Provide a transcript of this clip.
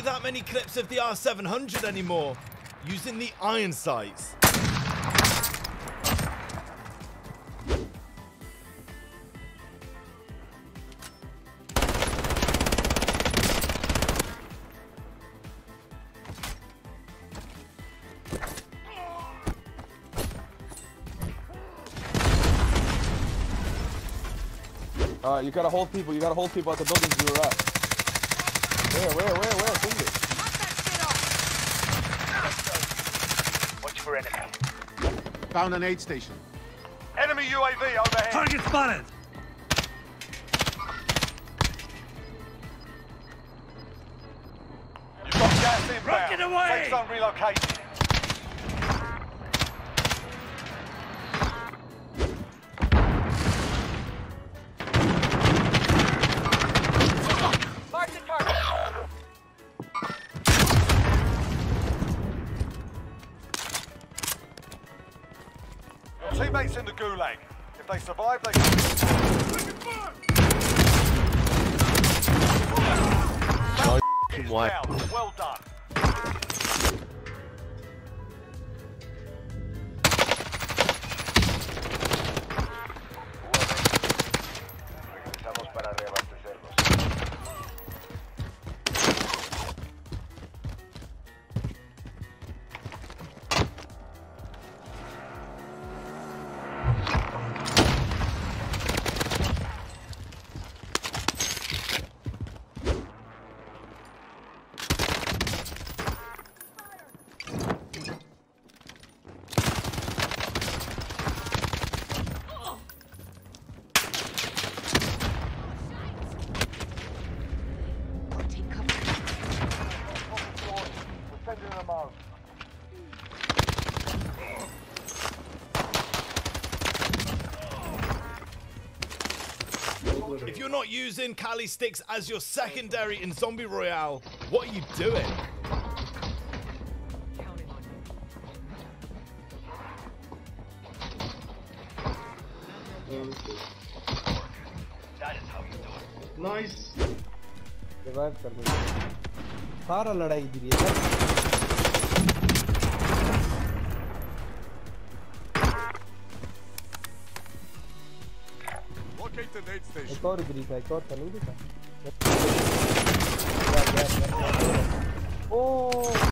that many clips of the R700 anymore. Using the iron sights. Alright, you gotta hold people, you gotta hold people at the buildings you were at. Where, where, where, where? Finger. Watch for enemy. Found an aid station. Enemy UAV overhead. Target spotted! You've got gas inbound. Rocket away! Safe zone relocated. Teammates in the gulag. If they survive, they can... Down. Well done. We're sending them out. If you're not using Kali sticks as your secondary in Zombie Royale, what are you doing? Counting on you. That is how you do it. Nice revive कर दो सारा लड़ाई गिरी है É the aid station. I got it, Rita. I got it. I need it. Oh!